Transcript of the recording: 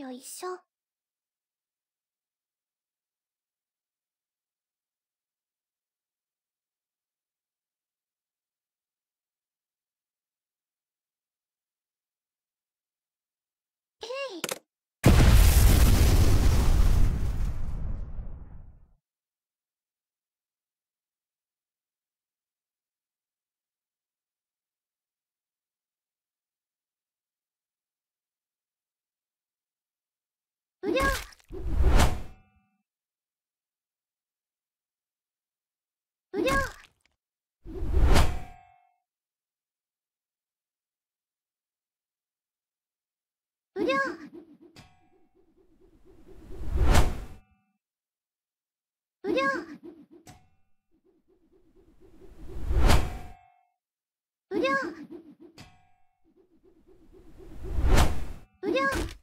よいしょ。えい。無料無料無料無料無料